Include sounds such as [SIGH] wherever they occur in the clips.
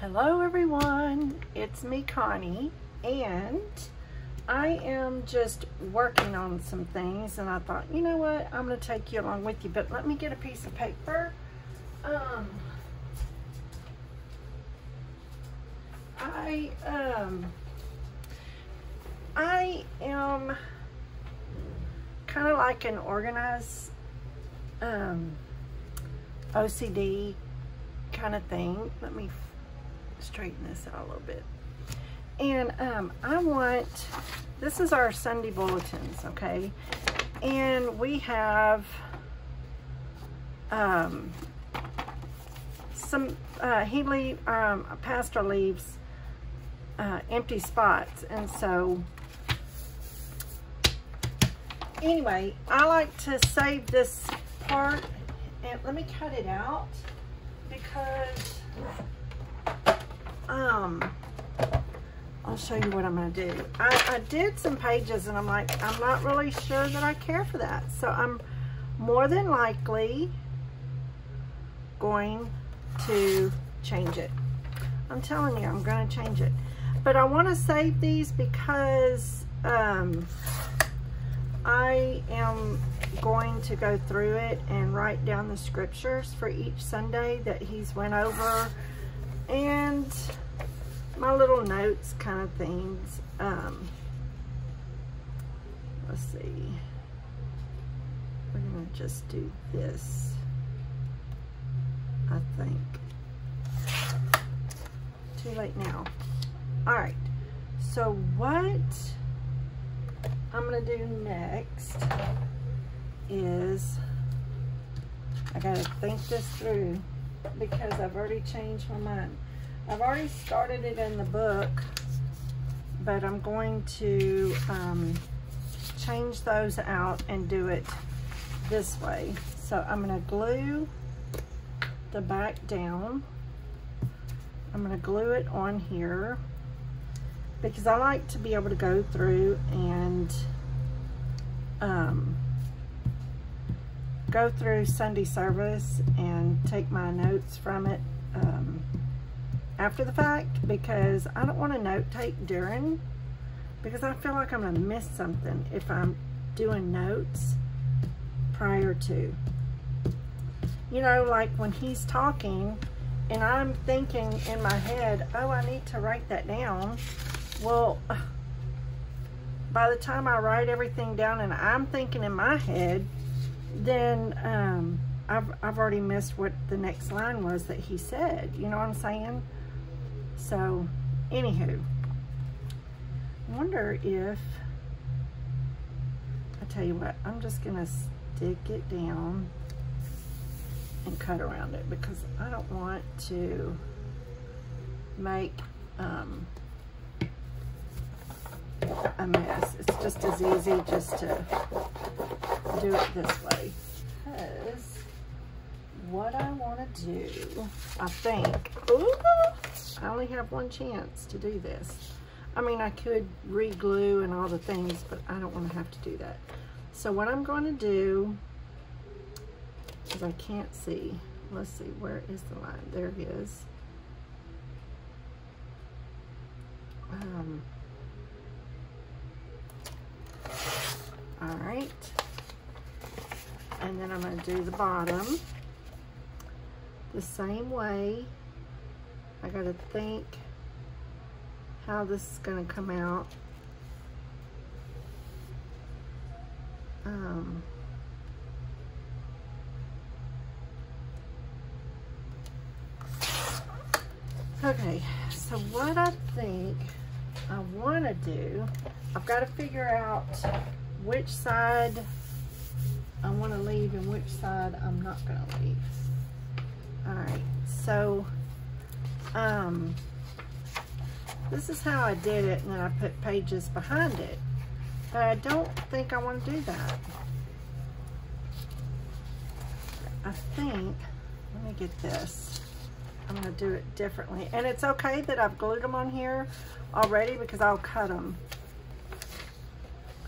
Hello everyone, it's me Connie and I am just working on some things and I thought, you know what, I'm going to take you along with you, but let me get a piece of paper. Um, I, um, I am kind of like an organized um, OCD kind of thing. Let me straighten this out a little bit. And um, I want, this is our Sunday bulletins, okay? And we have um, some, uh, he leave, um, pastor leaves uh, empty spots. And so, anyway, I like to save this part and let me cut it out because um, I'll show you what I'm going to do. I, I did some pages and I'm like, I'm not really sure that I care for that. So I'm more than likely going to change it. I'm telling you, I'm going to change it. But I want to save these because um, I am going to go through it and write down the scriptures for each Sunday that he's went over and my little notes kind of things. Um, let's see. We're going to just do this, I think. Too late now. All right. So what I'm going to do next is I got to think this through because I've already changed my mind. I've already started it in the book, but I'm going to um, change those out and do it this way. So I'm going to glue the back down. I'm going to glue it on here because I like to be able to go through and um, go through Sunday service and take my notes from it um, after the fact because I don't want to note take during because I feel like I'm going to miss something if I'm doing notes prior to. You know, like when he's talking and I'm thinking in my head, oh, I need to write that down. Well, [SIGHS] by the time I write everything down and I'm thinking in my head, then um, I've, I've already missed what the next line was that he said. You know what I'm saying? So, anywho, wonder if, I tell you what, I'm just going to stick it down and cut around it because I don't want to make um, a mess. It's just as easy just to do it this way. Because what I want to do, I think, ooh, I only have one chance to do this. I mean, I could re-glue and all the things, but I don't want to have to do that. So what I'm going to do, because I can't see, let's see, where is the line? There it is. Um, all right. And then I'm going to do the bottom. The same way. I got to think how this is going to come out. Um, okay so what I think I want to do I've got to figure out which side I want to leave and which side I'm not going to leave. All right, so um, this is how I did it, and then I put pages behind it. But I don't think I want to do that. I think, let me get this. I'm to do it differently. And it's okay that I've glued them on here already because I'll cut them.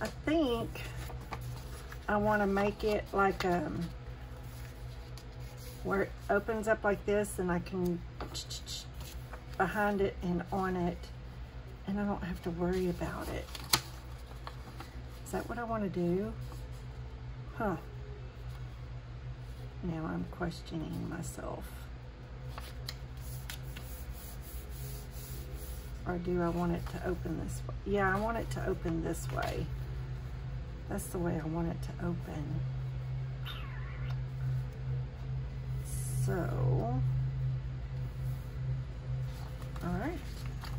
I think I want to make it like um, where it opens up like this and I can behind it and on it and I don't have to worry about it. Is that what I want to do? Huh. Now I'm questioning myself. Or do I want it to open this way? Yeah, I want it to open this way. That's the way I want it to open. So, all right,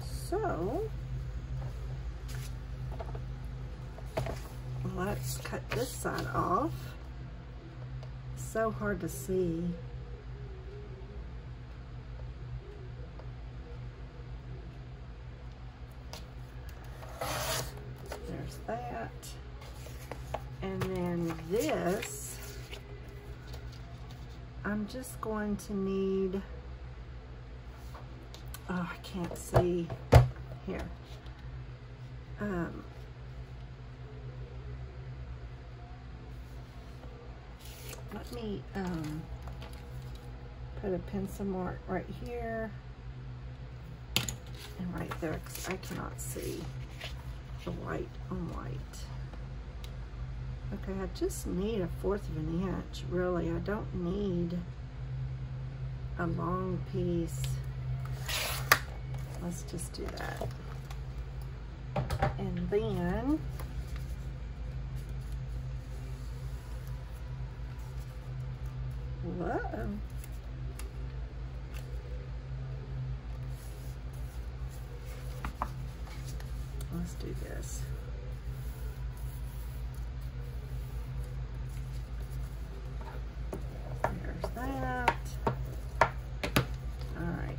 so let's cut this side off. So hard to see. There's that. And then this, I'm going to need, oh, I can't see here. Um, let me um, put a pencil mark right here and right there because I cannot see the white on white. Okay, I just need a fourth of an inch, really. I don't need a long piece. Let's just do that. And then Whoa. Let's do this. There's that. All right.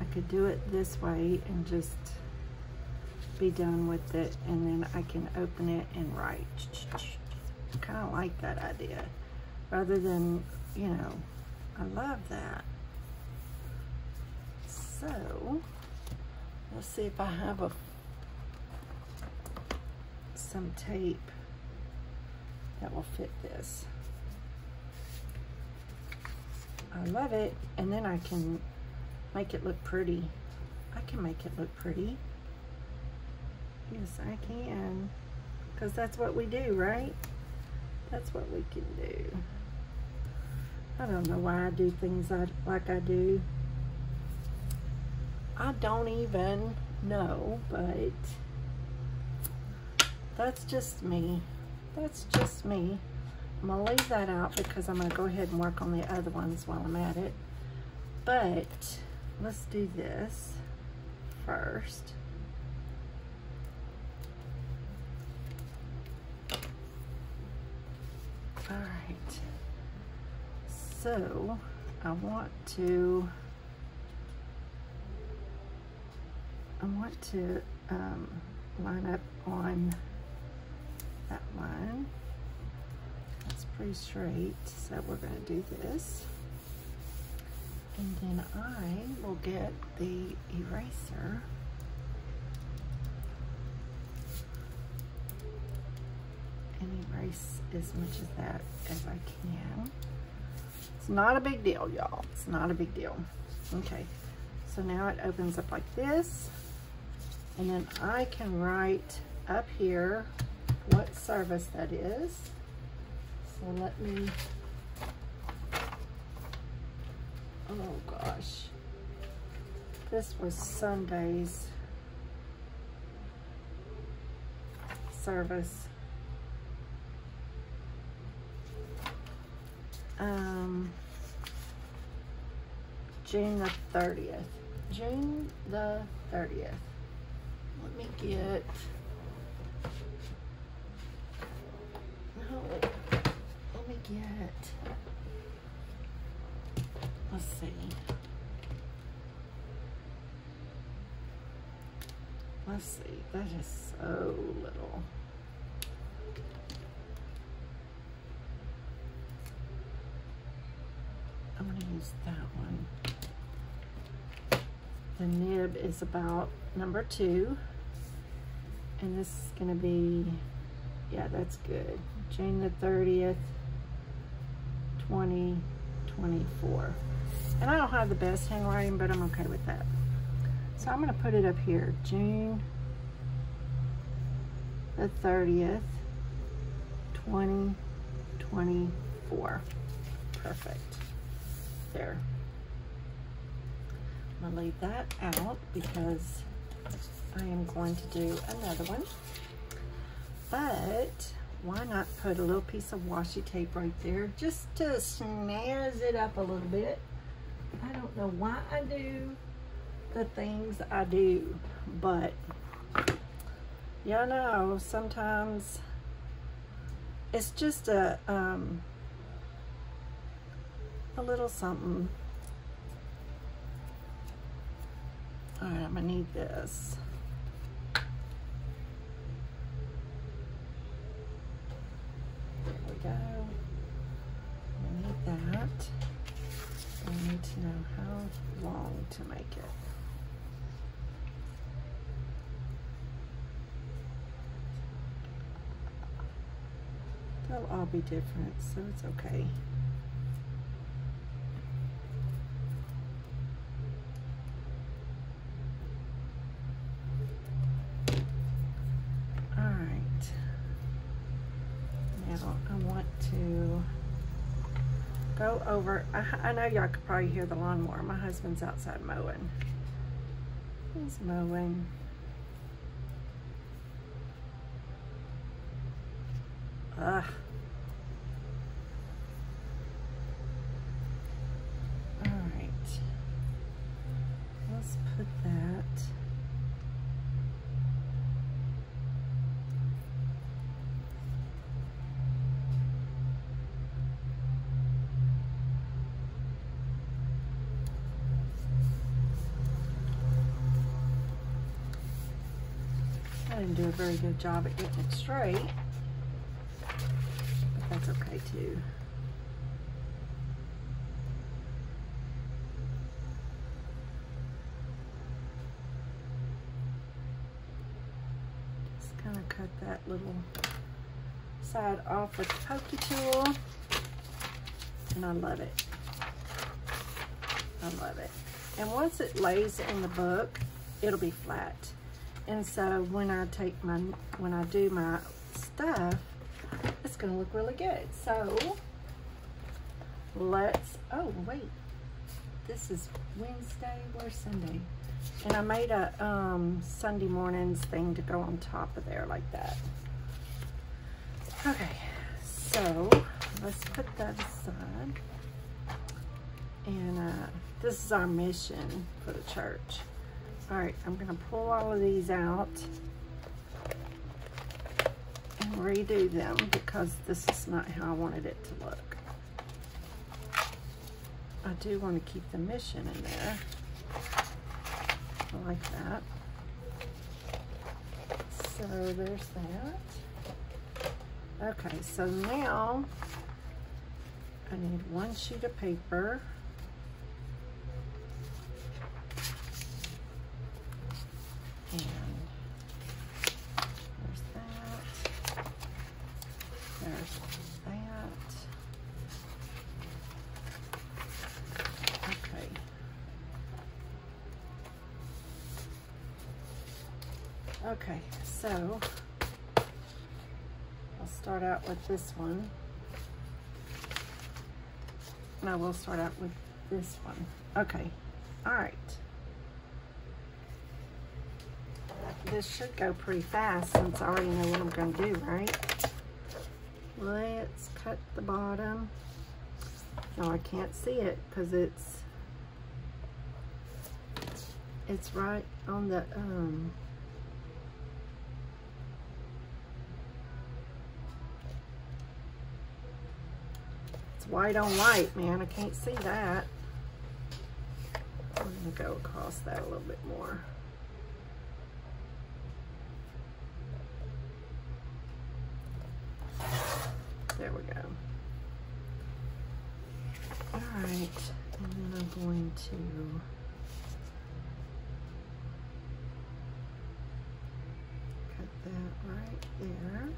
I could do it this way and just be done with it and then I can open it and write. I kind of like that idea rather than, you know, I love that. So, let's see if I have a some tape that will fit this. I love it, and then I can make it look pretty. I can make it look pretty. Yes, I can. Because that's what we do, right? That's what we can do. I don't know why I do things like I do. I don't even know, but that's just me. That's just me. I'm going to leave that out because I'm going to go ahead and work on the other ones while I'm at it. But let's do this first. All right so I want to I want to um, line up on that line. That's pretty straight, so we're going to do this. And then I will get the eraser and erase as much of that as I can. It's not a big deal, y'all. It's not a big deal. Okay, so now it opens up like this. And then I can write up here what service that is. So let me, oh gosh. This was Sunday's service. um, June the 30th. June the 30th. Let me get, no, let me get, let's see. Let's see, that is so little. I'm to use that one. The nib is about number two. And this is going to be, yeah, that's good. June the 30th, 2024. And I don't have the best handwriting, but I'm okay with that. So I'm gonna put it up here, June the 30th, 2024. Perfect. There. I'm gonna leave that out because I am going to do another one. But why not put a little piece of washi tape right there just to snazz it up a little bit. I don't know why I do the things I do, but you know, sometimes it's just a, um, a little something. All right, I'm gonna need this. There we go. I need that. I need to know how long to make it. They'll all be different, so it's okay. go over, I, I know y'all could probably hear the lawnmower. My husband's outside mowing. He's mowing. Ugh. All right. Let's put that do a very good job at getting it straight, but that's okay too. Just kind of cut that little side off with the pokey tool, and I love it. I love it. And once it lays in the book, it'll be flat. And so when I take my, when I do my stuff, it's gonna look really good. So let's, oh wait, this is Wednesday, or Sunday? And I made a um, Sunday mornings thing to go on top of there like that. Okay, so let's put that aside. And uh, this is our mission for the church. All right, I'm gonna pull all of these out and redo them because this is not how I wanted it to look. I do want to keep the mission in there. I like that. So there's that. Okay, so now I need one sheet of paper. With this one. And I will start out with this one. Okay, all right. This should go pretty fast since I already know what I'm gonna do, right? Let's cut the bottom. No, I can't see it because it's it's right on the um white on white, man. I can't see that. I'm gonna go across that a little bit more. There we go. All right, and then I'm going to cut that right there.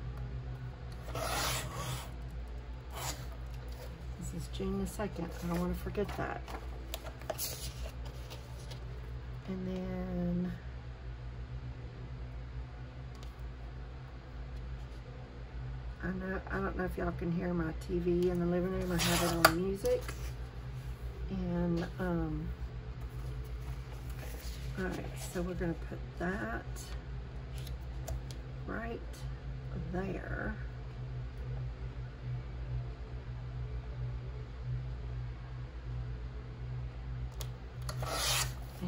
is June the 2nd. I don't want to forget that. And then I know I don't know if y'all can hear my TV in the living room. I have it on music. And um all right, so we're gonna put that right there.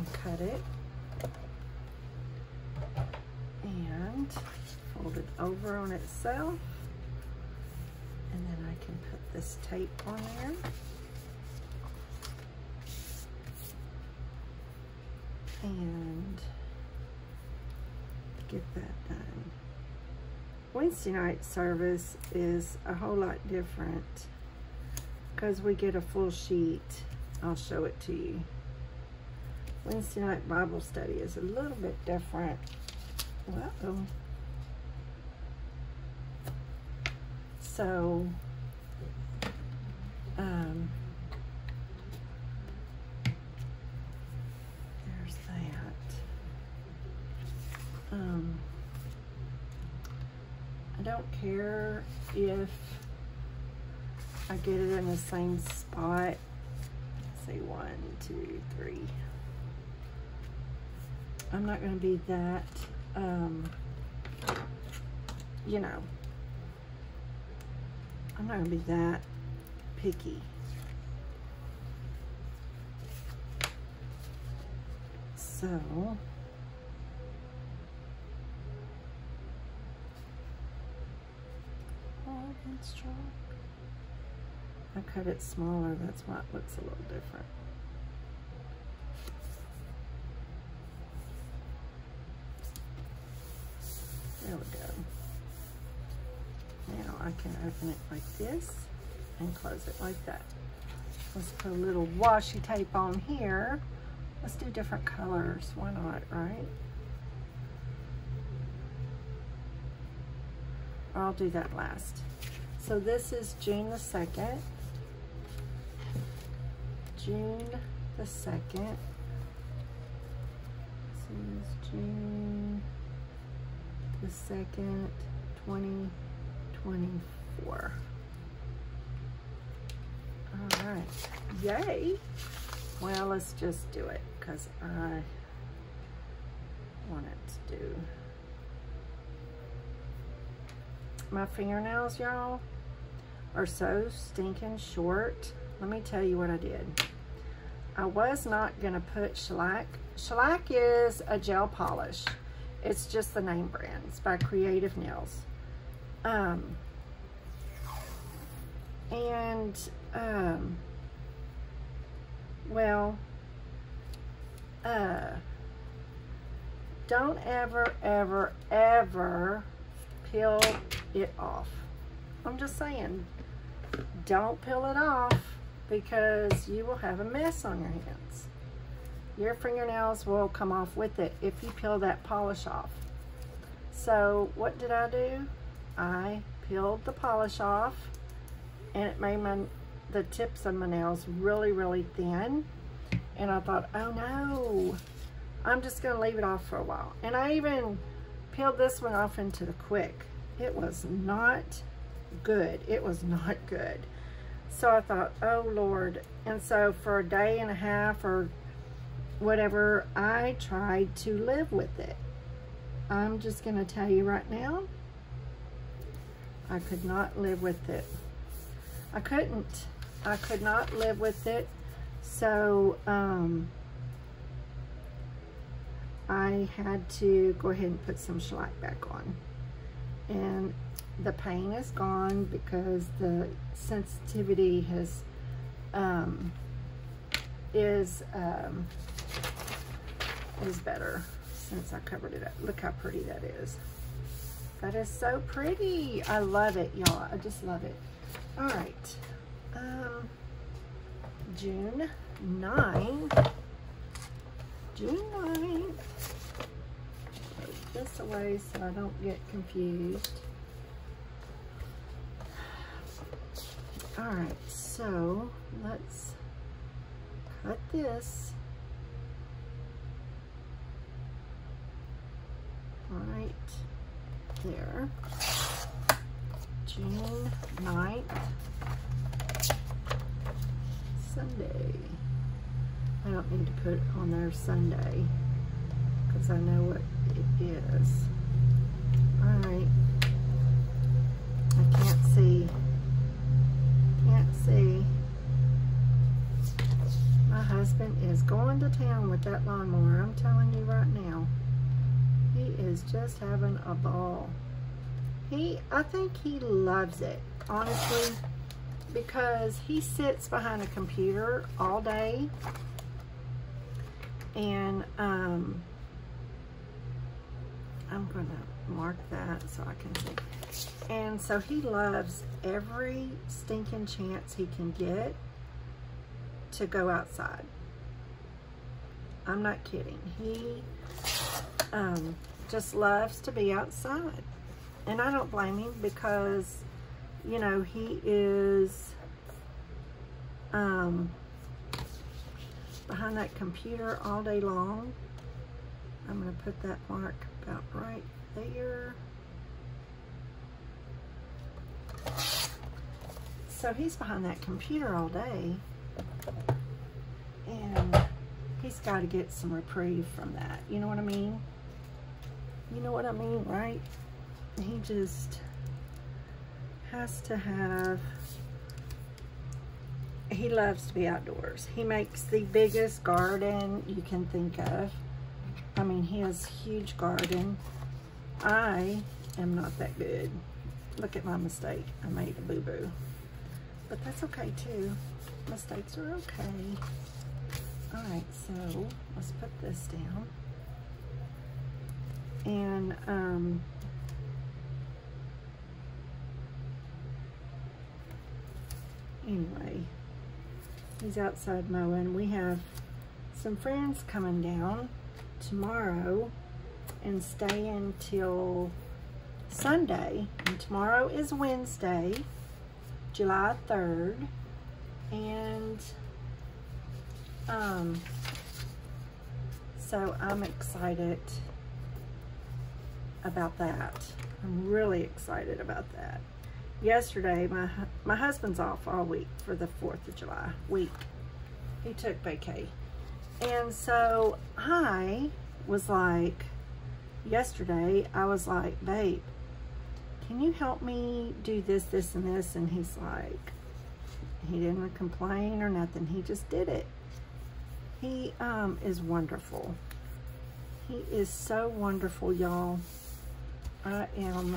And cut it. And fold it over on itself. And then I can put this tape on there. And get that done. Wednesday night service is a whole lot different because we get a full sheet. I'll show it to you. Wednesday night Bible study is a little bit different. Uh-oh. So, um, there's that. Um, I don't care if I get it in the same spot. Say one, two, three. I'm not going to be that, um, you know, I'm not going to be that picky. So, oh. I cut it smaller, that's why it looks a little different. There we go. Now I can open it like this and close it like that. Let's put a little washi tape on here. Let's do different colors. Why not, right? I'll do that last. So this is June the 2nd. June the 2nd. This is June the 2nd, 2024. All right, yay. Well, let's just do it because I want it to do. My fingernails, y'all, are so stinking short. Let me tell you what I did. I was not gonna put shellac. Shellac is a gel polish. It's just the name brand. It's by Creative Nails. Um, and, um, well, uh, don't ever, ever, ever peel it off. I'm just saying, don't peel it off because you will have a mess on your hands. Your fingernails will come off with it if you peel that polish off. So what did I do? I peeled the polish off and it made my the tips of my nails really, really thin. And I thought, oh no, I'm just gonna leave it off for a while. And I even peeled this one off into the quick. It was not good. It was not good. So I thought, oh Lord. And so for a day and a half or whatever, I tried to live with it. I'm just gonna tell you right now, I could not live with it. I couldn't. I could not live with it. So, um, I had to go ahead and put some shellac back on. And the pain is gone because the sensitivity has, um, is, um, is better since I covered it up. Look how pretty that is. That is so pretty. I love it, y'all. I just love it. All right. Um, June 9. June 9. Take this away so I don't get confused. All right, so let's cut this right there. June 9th, Sunday. I don't need to put on there Sunday because I know what it is. Alright. I can't see. Can't see. My husband is going to town with that lawnmower. I'm telling you right now. He is just having a ball. He, I think he loves it, honestly, because he sits behind a computer all day and um, I'm to mark that so I can see. And so he loves every stinking chance he can get to go outside. I'm not kidding. He um, just loves to be outside. And I don't blame him because, you know, he is um, behind that computer all day long. I'm going to put that mark about right there. So he's behind that computer all day and he's got to get some reprieve from that. You know what I mean? You know what I mean, right? He just has to have, he loves to be outdoors. He makes the biggest garden you can think of. I mean, he has huge garden. I am not that good. Look at my mistake. I made a boo-boo. But that's okay too. Mistakes are okay. All right, so let's put this down. And um, anyway, he's outside mowing. We have some friends coming down tomorrow and staying till Sunday. And tomorrow is Wednesday, July 3rd. And um, so I'm excited about that. I'm really excited about that. Yesterday, my my husband's off all week for the 4th of July week. He took vacay. And so I was like, yesterday, I was like, babe, can you help me do this, this, and this? And he's like, he didn't complain or nothing. He just did it. He um, is wonderful. He is so wonderful, y'all. I am,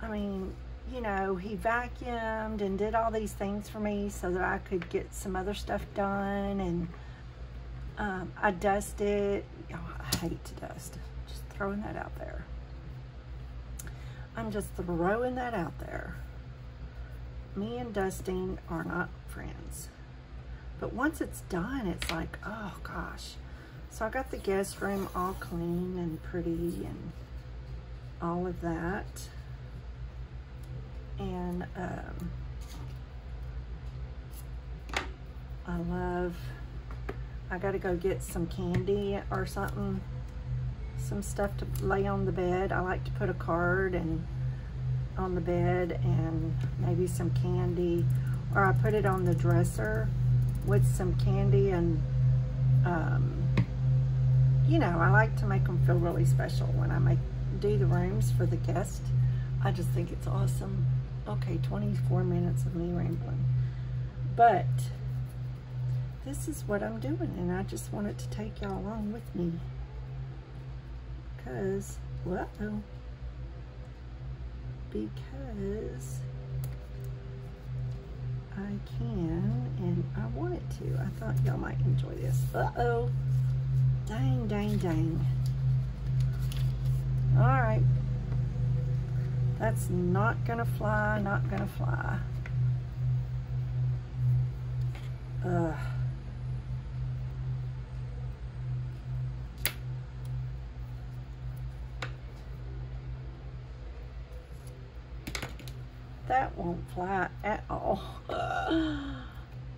I mean, you know, he vacuumed and did all these things for me so that I could get some other stuff done. And um, I dusted. Oh, I hate to dust. Just throwing that out there. I'm just throwing that out there. Me and dusting are not friends. But once it's done, it's like, oh gosh. So I got the guest room all clean and pretty and all of that. And um, I love, I got to go get some candy or something, some stuff to lay on the bed. I like to put a card and on the bed and maybe some candy or I put it on the dresser with some candy and, um, you know, I like to make them feel really special when I make do the rooms for the guest. I just think it's awesome. Okay, 24 minutes of me rambling. But this is what I'm doing, and I just wanted to take y'all along with me. Because, well, because I can and I wanted to. I thought y'all might enjoy this. Uh-oh. Dang, dang, dang. All right. That's not gonna fly, not gonna fly. Ugh. that won't fly at all. [GASPS]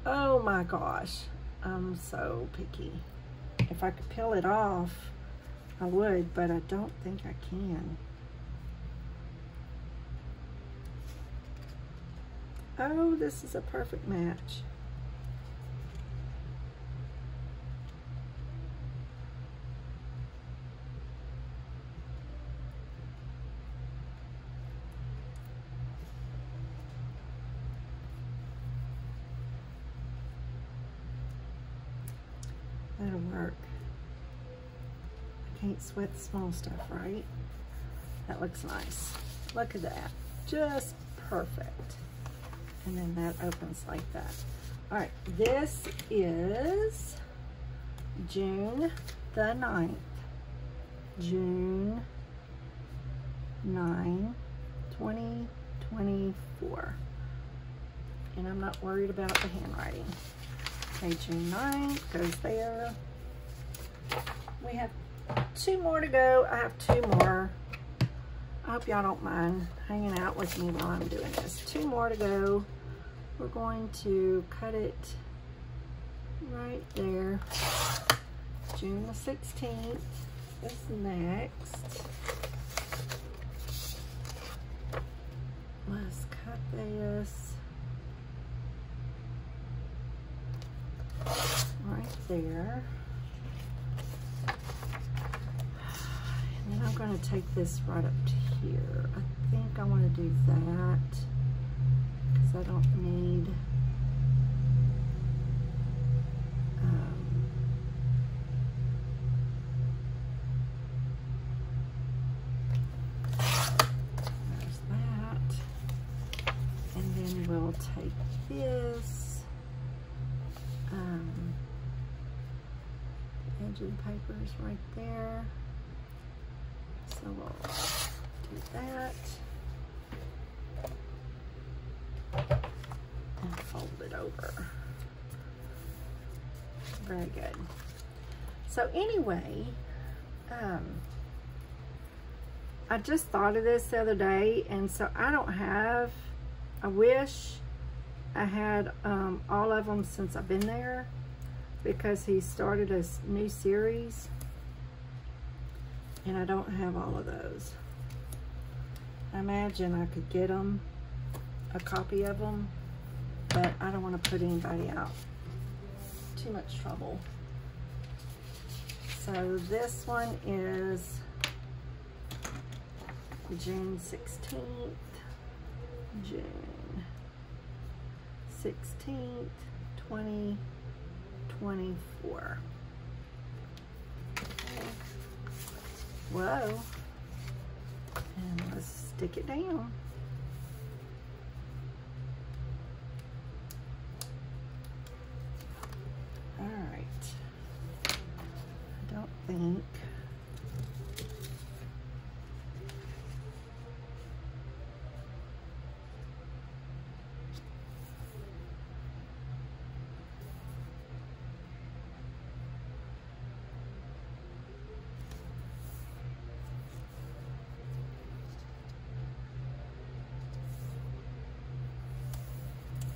oh my gosh, I'm so picky. If I could peel it off, I would, but I don't think I can. Oh, this is a perfect match. The small stuff, right? That looks nice. Look at that. Just perfect. And then that opens like that. All right, this is June the 9th. June 9, 2024. And I'm not worried about the handwriting. Okay, June 9th goes there. We have two more to go. I have two more. I hope y'all don't mind hanging out with me while I'm doing this. Two more to go. We're going to cut it right there. June the 16th is next. Let's cut this right there. And then I'm going to take this right up to here. I think I want to do that because I don't need um, there's that. And then we'll take this um, edge of the paper is right there. So we'll do that. And fold it over. Very good. So anyway, um, I just thought of this the other day, and so I don't have, I wish I had um, all of them since I've been there because he started a new series and I don't have all of those. I imagine I could get them, a copy of them, but I don't want to put anybody out. Too much trouble. So this one is June 16th, June 16th, 2024. Whoa. And let's stick it down. All right. I don't think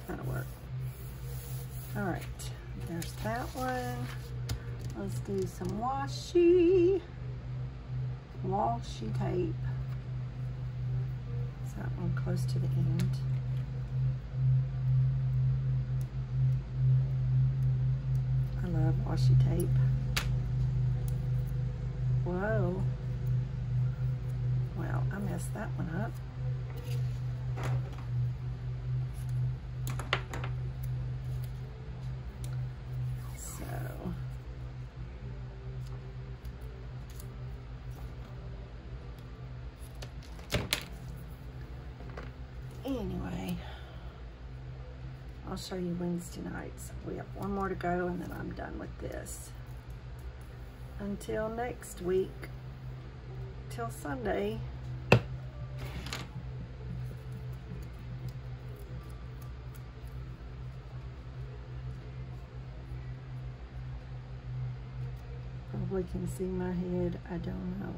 that'll work. All right, there's that one. Let's do some washi, washi tape. Is that one close to the end? I love washi tape. Whoa. Well, I messed that one up. So. Anyway, I'll show you Wednesday nights. We have one more to go and then I'm done with this. Until next week, till Sunday. Probably can see my head, I don't know.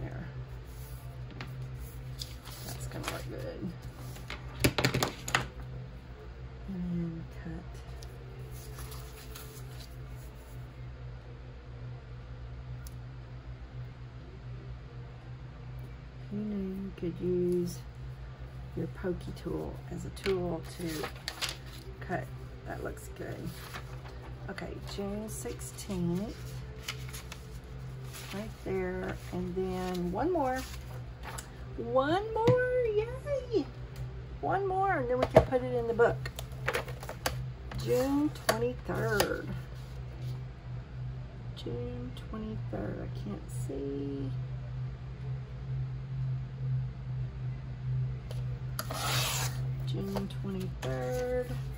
There. That's gonna look good. And cut. You knew you could use your pokey tool as a tool to cut. That looks good. Okay, June 16th. Right there. And then one more. One more, yay! One more, and then we can put it in the book. June 23rd. June 23rd, I can't see. June 23rd.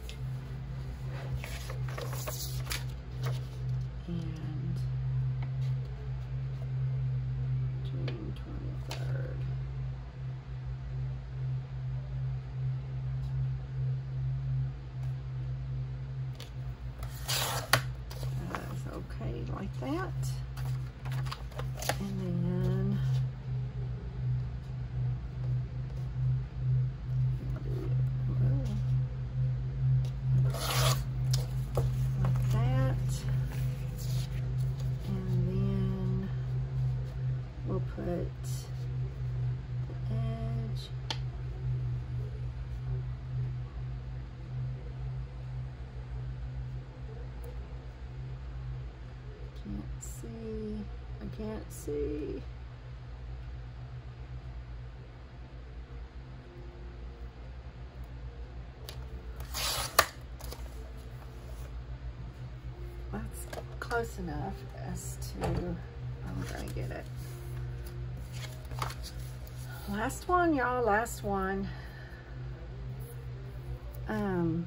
See. I can't see. That's close enough as to, I'm gonna get it. Last one, y'all, last one. Um,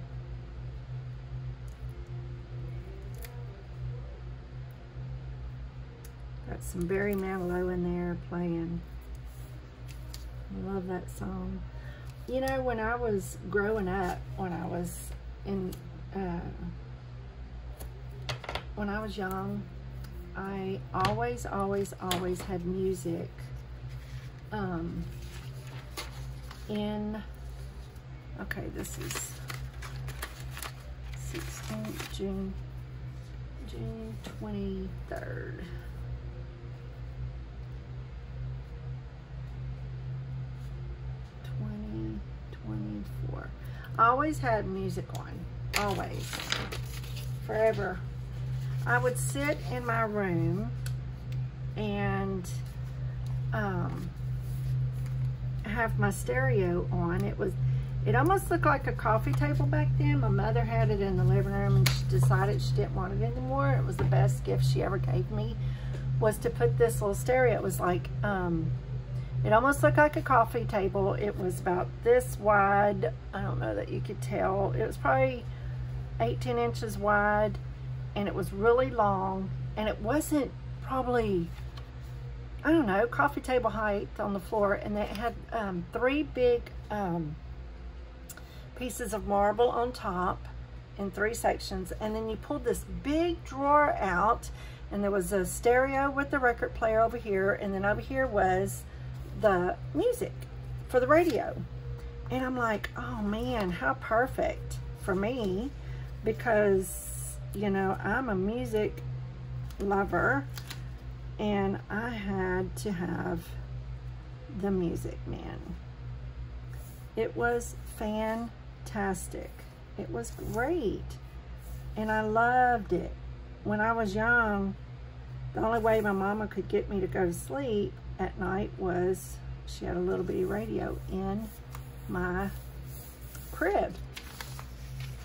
some Barry Manilow in there playing. I love that song. You know, when I was growing up, when I was in, uh, when I was young, I always, always, always had music um, in, okay, this is 16th, June, June 23rd. Always had music on, always, forever. I would sit in my room and um, have my stereo on. It was, it almost looked like a coffee table back then. My mother had it in the living room and she decided she didn't want it anymore. It was the best gift she ever gave me was to put this little stereo. It was like, um, it almost looked like a coffee table. It was about this wide. I don't know that you could tell. It was probably 18 inches wide and it was really long and it wasn't probably I don't know coffee table height on the floor and it had um, three big um, pieces of marble on top in three sections and then you pulled this big drawer out and there was a stereo with the record player over here and then over here was the music for the radio and I'm like oh man how perfect for me because you know, I'm a music lover and I had to have the Music Man. It was fantastic. It was great. And I loved it. When I was young, the only way my mama could get me to go to sleep at night was she had a little bitty radio in my crib.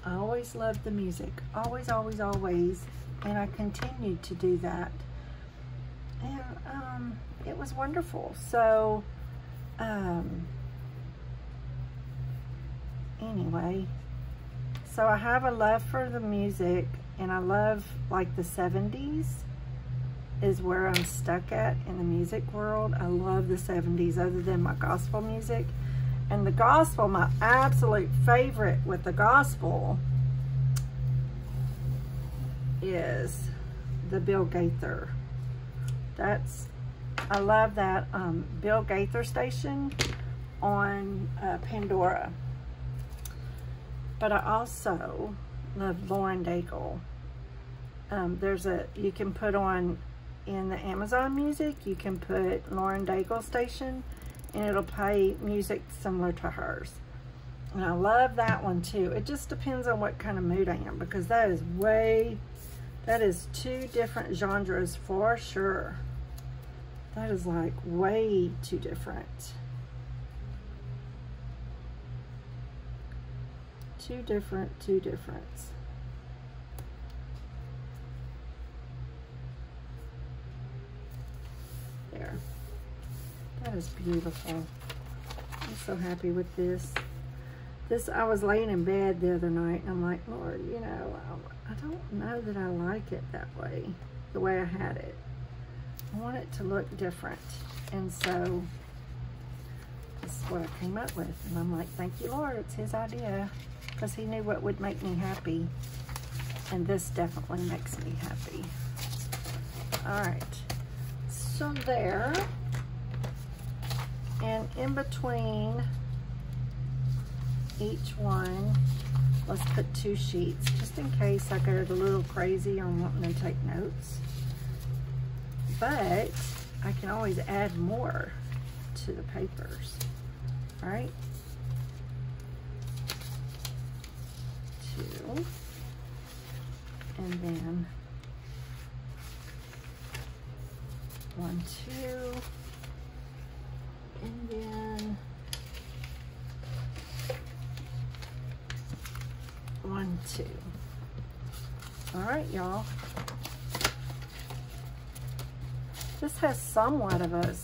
I always loved the music. Always, always, always. And I continued to do that. And um, it was wonderful. So, um, anyway, so I have a love for the music and I love like the 70s is where I'm stuck at in the music world. I love the 70s other than my gospel music. And the gospel, my absolute favorite with the gospel is the Bill Gaither. That's, I love that um, Bill Gaither station on uh, Pandora. But I also love Lauren Daigle. Um, there's a, you can put on in the Amazon music, you can put Lauren Daigle station and it'll play music similar to hers. And I love that one too. It just depends on what kind of mood I am because that is way, that is two different genres for sure. That is like way too different. Two different, two different. There. Is beautiful. I'm so happy with this. This, I was laying in bed the other night and I'm like, Lord, you know, I, I don't know that I like it that way, the way I had it. I want it to look different. And so this is what I came up with. And I'm like, thank you, Lord, it's his idea because he knew what would make me happy. And this definitely makes me happy. All right, so there. And in between each one, let's put two sheets, just in case I get a little crazy on wanting to take notes. But I can always add more to the papers, right? Two. And then one, two, and then one, two. All right, y'all. This has somewhat of a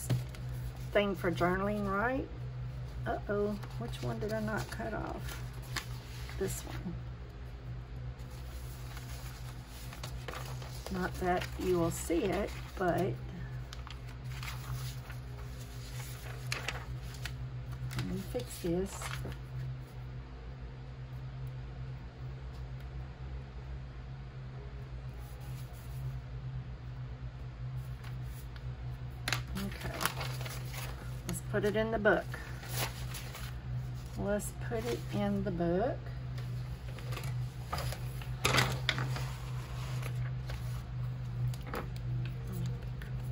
thing for journaling, right? Uh-oh, which one did I not cut off? This one. Not that you will see it, but let me fix. Okay, let's put it in the book. Let's put it in the book.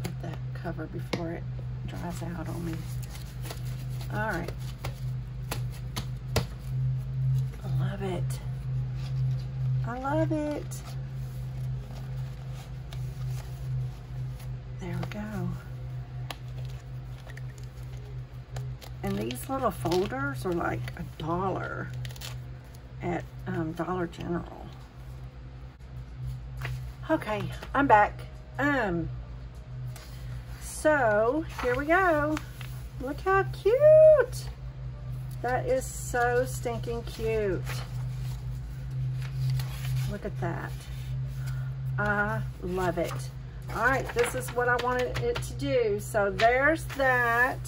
Put that cover before it dries out on me. All right. I love it. I love it. There we go. And these little folders are like a dollar at um, Dollar General. Okay, I'm back. Um, so here we go. Look how cute. That is so stinking cute. Look at that. I love it. All right, this is what I wanted it to do. So there's that.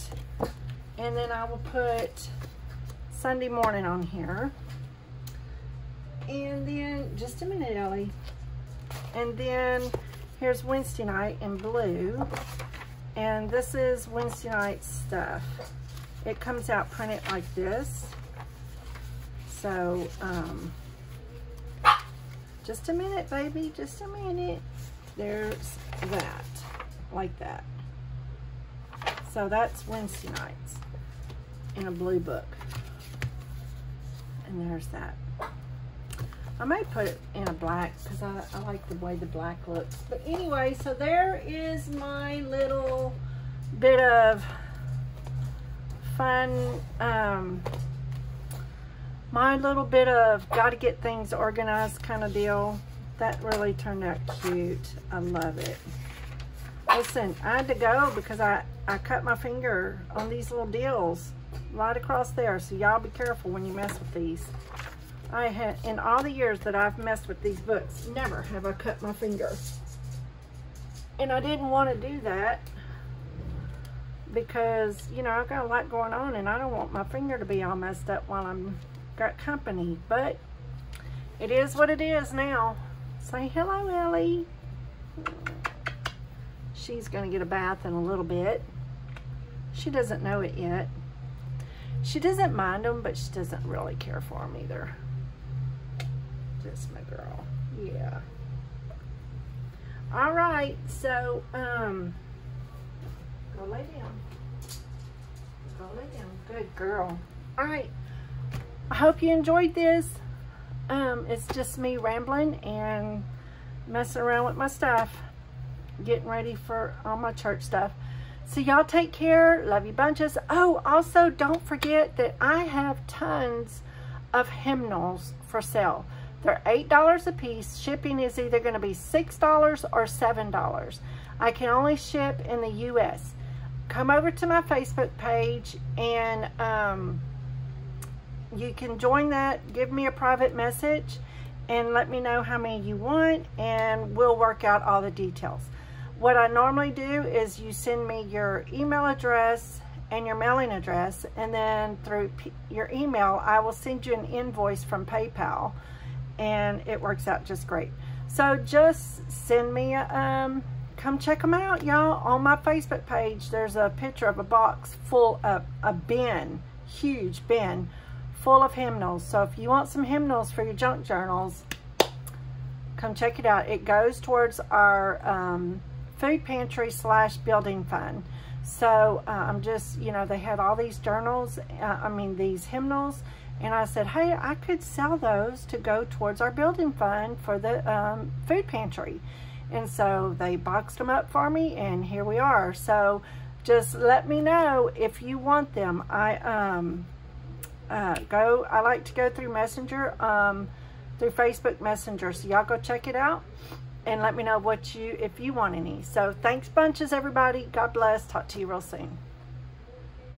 And then I will put Sunday morning on here. And then, just a minute, Ellie. And then here's Wednesday night in blue. And this is Wednesday night stuff. It comes out printed like this. So, um, just a minute, baby, just a minute. There's that, like that. So that's Wednesday nights in a blue book. And there's that. I might put it in a black because I, I like the way the black looks. But anyway, so there is my little bit of fun, um, my little bit of got to get things organized kind of deal. That really turned out cute. I love it. Listen, I had to go because I, I cut my finger on these little deals right across there. So y'all be careful when you mess with these. I had, in all the years that I've messed with these books, never have I cut my finger. And I didn't want to do that because, you know, I've got a lot going on and I don't want my finger to be all messed up while I'm got company. But it is what it is now. Say hello, Ellie. She's going to get a bath in a little bit. She doesn't know it yet. She doesn't mind them, but she doesn't really care for them either. Just my girl. Yeah. All right, so, um, go lay down. Go lay down. Good girl. All right. I hope you enjoyed this. Um, it's just me rambling and messing around with my stuff. Getting ready for all my church stuff. So y'all take care. Love you bunches. Oh, also don't forget that I have tons of hymnals for sale. They're $8 a piece. Shipping is either going to be $6 or $7. I can only ship in the U.S. Come over to my Facebook page and um, you can join that. Give me a private message and let me know how many you want and we'll work out all the details. What I normally do is you send me your email address and your mailing address and then through your email I will send you an invoice from PayPal and it works out just great. So just send me a, um, come check them out y'all on my Facebook page there's a picture of a box full of a bin huge bin full of hymnals so if you want some hymnals for your junk journals come check it out it goes towards our um, food pantry slash building fund. So uh, I'm just, you know, they had all these journals, uh, I mean, these hymnals, and I said, hey, I could sell those to go towards our building fund for the um, food pantry. And so they boxed them up for me, and here we are. So just let me know if you want them. I um, uh, go, I like to go through Messenger, um, through Facebook Messenger. So y'all go check it out and let me know what you, if you want any. So thanks bunches, everybody. God bless. Talk to you real soon.